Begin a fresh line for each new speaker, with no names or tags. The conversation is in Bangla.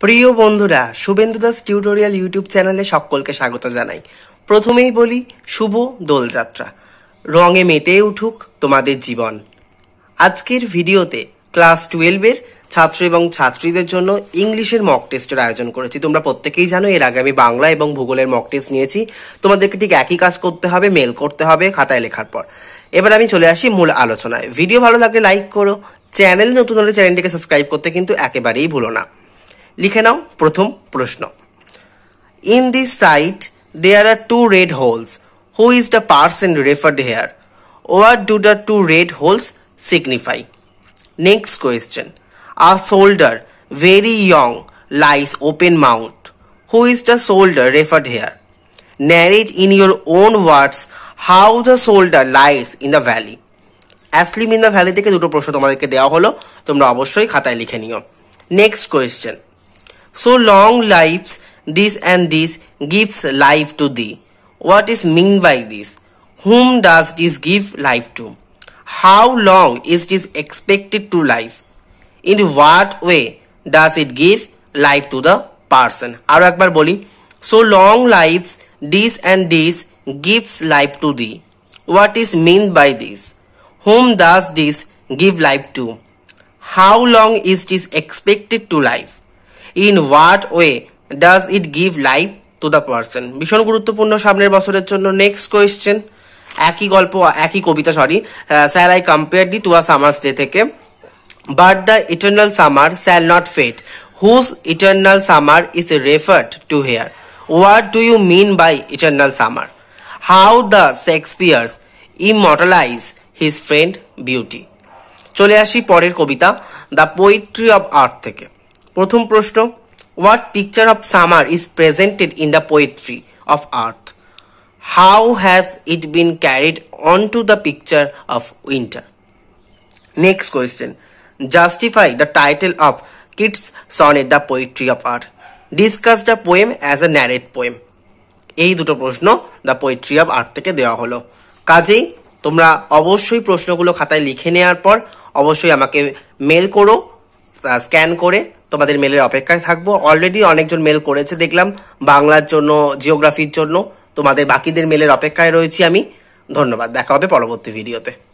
প্রিয় বন্ধুরা, শুভেন্দু দাস টিউটোরিয়াল ইউটিউব চ্যানেলে সকলকে স্বাগত জানাই। প্রথমেই বলি, শুভ দোলযাত্রা। রঙে মেতে উঠুক তোমাদের জীবন। আজকের ভিডিওতে ক্লাস টুয়েলভের ছাত্র এবং ছাত্রীদের জন্য ইংলিশের মক টেস্টের আয়োজন করেছি। তোমরা প্রত্যেকেই জানো, এর আগে আমি বাংলা এবং ভূগোলের মক টেস্ট নিয়েছি। তোমাদেরকে ঠিক একই কাজ করতে হবে মেল করতে হবে খাতায় লেখার পর। এবার আমি চলে আসি মূল আলোচনায়। ভিডিও ভালো লাগলে লাইক করো। চ্যানেল নতুন হলে চ্যানেলটিকে সাবস্ক্রাইব করতে কিন্তু একেবারেই ভুলো না। লিখে নাও প্রথম প্রশ্ন। In this sight there are two red holes who is the person referred here what do the two red holes signify next question a soldier very young lies open mouth who is the soldier referred here narrate in your own words how the soldier lies in the valley. Asleep in the valley থেকে দুটো প্রশ্ন তোমাদেরকে দেওয়া হলো, তোমরা অবশ্যই খাতায় লিখে নিও। Next question So long lives this and this gives life to thee. What is mean by this? Whom does this give life to? How long is this expected to life? In what way does it give life to the person? আরো একবার বলি So long lives this and this gives life to thee. What is mean by this? Whom does this give life to? How long is this expected to life? In what way does it give life to the person ভীষণ গুরুত্বপূর্ণ সামনের বছরের জন্য নেক্সট কোয়েশ্চেন একই গল্প, একই কবিতা sorry sir I compare thee to a summer day থেকে? But the eternal summer shall not fade whose eternal summer is referred to here what do you mean by eternal summer how the Shakespeare's immortalize his friend beauty চলে আসি পরের কবিতা দ্য পোয়েট্রি অব আর্ট থেকে। প্রথম প্রশ্ন what picture of summer is presented in the poetry of earth how has it been carried on to the picture of winter next question the title of Keats sonnet the poetry of earth discuss the poem as a narrate poem এই দুটো প্রশ্ন দ্য পোয়েট্রি অফ আর্থ থেকে দেওয়া হলো। কাজেই তোমরা অবশ্যই প্রশ্নগুলো খাতায় লিখে নেওয়ার পর অবশ্যই আমাকে মেল করো স্ক্যান করে তোমাদের মেলের অপেক্ষায় থাকব। অলরেডি অনেকজন মেল করেছে, দেখলাম বাংলার জন্য জিওগ্রাফির জন্য। তোমাদের বাকিদের মেলের অপেক্ষায় রয়েছি আমি। ধন্যবাদ, দেখা হবে পরবর্তী ভিডিওতে